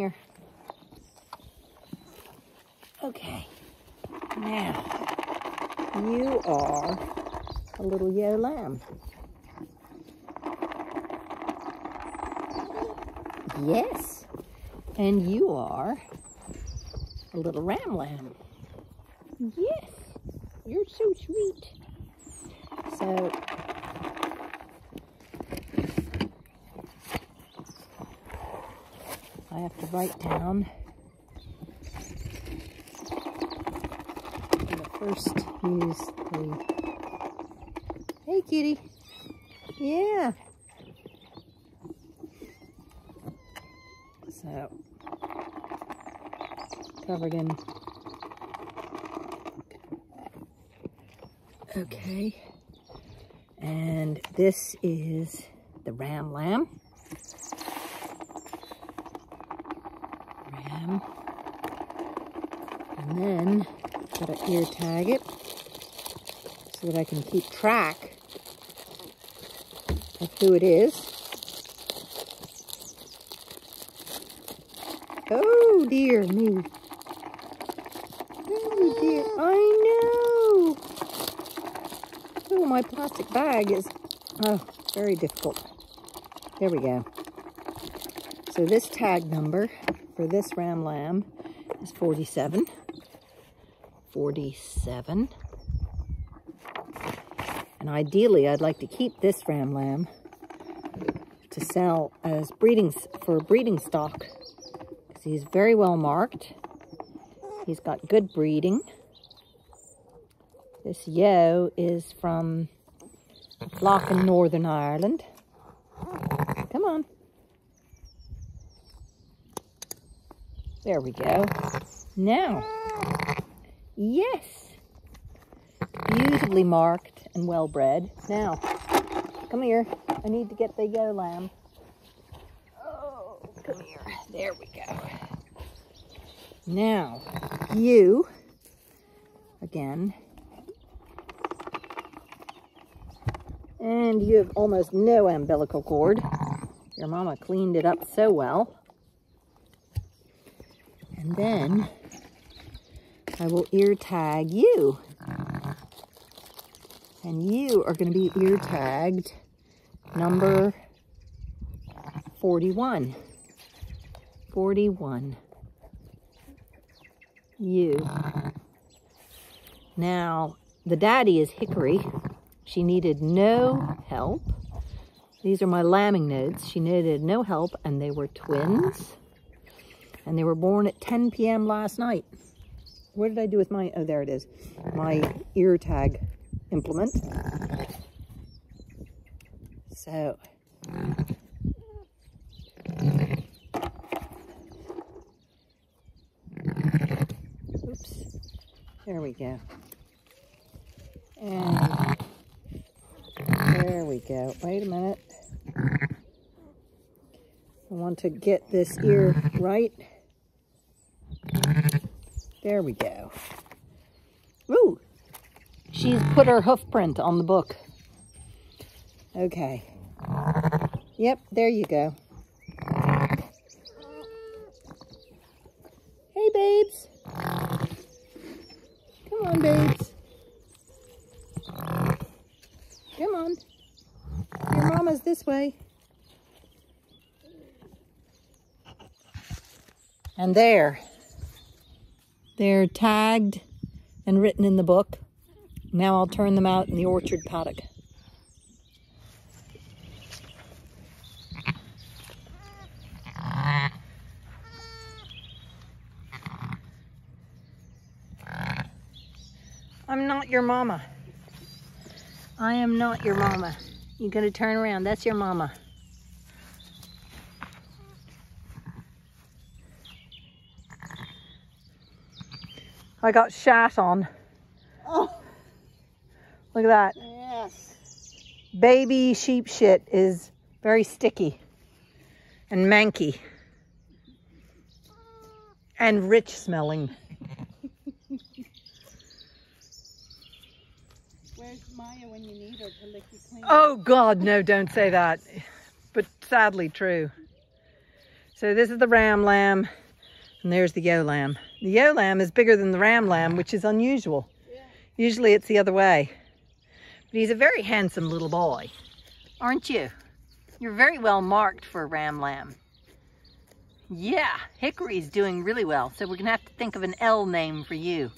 here. Okay. Now, you are a little ewe lamb. Yes. And you are a little ram lamb. Yes. You're so sweet. So, Write down first use the, hey kitty, yeah. So, covered in, okay. And this is the ram lamb. And then Gotta ear tag it so that I can keep track of who it is. Oh dear me. Oh dear, I know. Oh, my plastic bag is, oh, very difficult. There we go. So this tag number for this ram lamb is 47. 47. And ideally, I'd like to keep this ram lamb to sell as breeding for breeding stock. Because he's very well marked. He's got good breeding. This yo is from a flock in Northern Ireland. Come on. There we go. Now, Yes. Beautifully marked and well bred. Now, come here. I need to get the yo lamb. Oh, come here. There we go. Now, you, again, and you have almost no umbilical cord. Your mama cleaned it up so well. And then I will ear tag you. And you are going to be ear tagged number 41. 41. You. Now, the daddy is Hickory. She needed no help. These are my lambing notes. She needed no help, and they were twins. And they were born at 10 p.m. last night. What did I do with my, oh, there it is. My ear tag implement. So, oops, there we go. And there we go. Wait a minute. Want to get this ear right. There we go. Ooh, she's put her hoof print on the book. Okay. Yep, there you go. Hey, babes. Come on, babes. Come on. Your mama's this way. And there. They're tagged and written in the book. Now I'll turn them out in the orchard paddock. I'm not your mama. I am not your mama. You gotta turn around. That's your mama. I got shat on. Oh. Look at that. Yes. Baby sheep shit is very sticky and manky and rich smelling. Where's Maya when you need her to lick you clean? Oh God, no, don't say that. But sadly true. So this is the ram lamb, and there's the ewe lamb. The ewe lamb is bigger than the ram lamb, which is unusual. Yeah. Usually it's the other way. But he's a very handsome little boy, aren't you? You're very well marked for a ram lamb. Yeah, Hickory's doing really well. So we're gonna have to think of an L name for you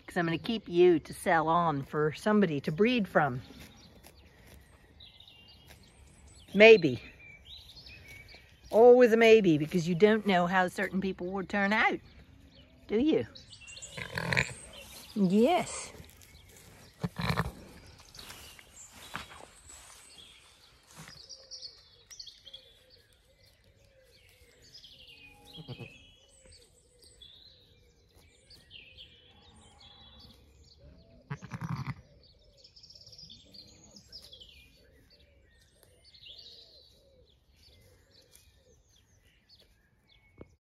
because I'm gonna keep you to sell on for somebody to breed from. Maybe. Always a maybe because you don't know how certain people will turn out. Do you? Yes.